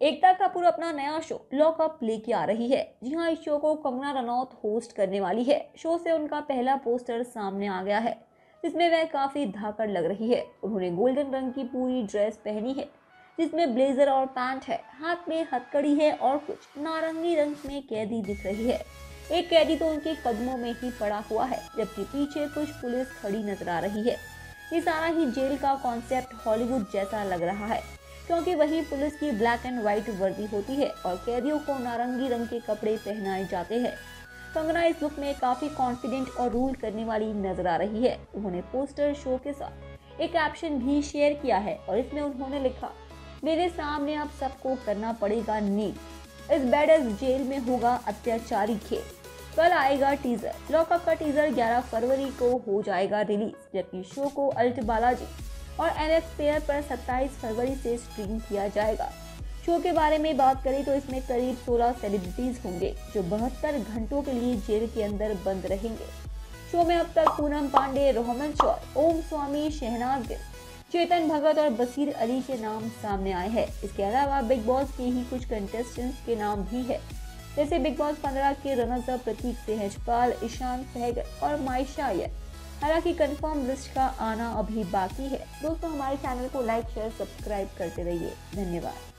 एकता कपूर अपना नया show lockup लेके आ रही है, जी हाँ इस शो को कंगना रनौत होस्ट करने वाली है। शो से उनका पहला पोस्टर सामने आ गया है, जिसमें वह काफ़ी धाकड़ लग रही है। उन्होंने गोल्डन रंग की पूरी ड्रेस पहनी है, जिसमें ब्लेजर और पैंट है। हाथ में हथकड़ी है और कुछ नारंगी रंग में कैदी दिख रही है। एक कैदी तो उनके कदमों में ही पड़ा हुआ है, जबकि पीछे कुछ पुलिस खड़ी नज़र आ रही है। ये सारा ही जेल का कॉन्सेप्ट हॉलीवुड जैसा लग रहा है। क्योंकि वही पुलिस की ब्लैक एंड व्हाइट वर्दी होती है और कैदियों को नारंगी रंग के कपड़े पहनाए जाते हैं। कंगना इस लुक में काफ़ी कॉन्फिडेंट और रूल करने वाली नज़र आ रही है। उन्होंने पोस्टर शो के साथ एक कैप्शन भी शेयर किया है और इसमें उन्होंने लिखा, मेरे सामने आप सबको करना पड़ेगा नीट इस बेड जेल में होगा अत्याचारी खेल। कल आएगा टीजर लॉकअप का टीजर 11 फरवरी को हो जाएगा रिलीज़ जबकि शो को अल्ट बालाजी और एन एक्स प्लेयर पर 27 फरवरी से स्ट्रीम किया जाएगा। शो के बारे में बात करें तो इसमें करीब 16 सेलिब्रिटीज होंगे, जो बहत्तर घंटों के लिए जेल के अंदर बंद रहेंगे। शो में अब तक पूनम पांडे, रोहमन चौर, ओम स्वामी, शहनाज गिल, चेतन भगत और बसीर अली के नाम सामने आए हैं। इसके अलावा बिग बॉस के ही कुछ कंटेस्टेंट्स के नाम भी है। जैसे बिग बॉस 15 के रनर्स अप प्रतीक सेहजपाल ईशान सहगल और माइशा हालाँकि कंफर्म लिस्ट का आना अभी बाकी है। दोस्तों, हमारे चैनल को लाइक शेयर सब्सक्राइब करते रहिए। धन्यवाद।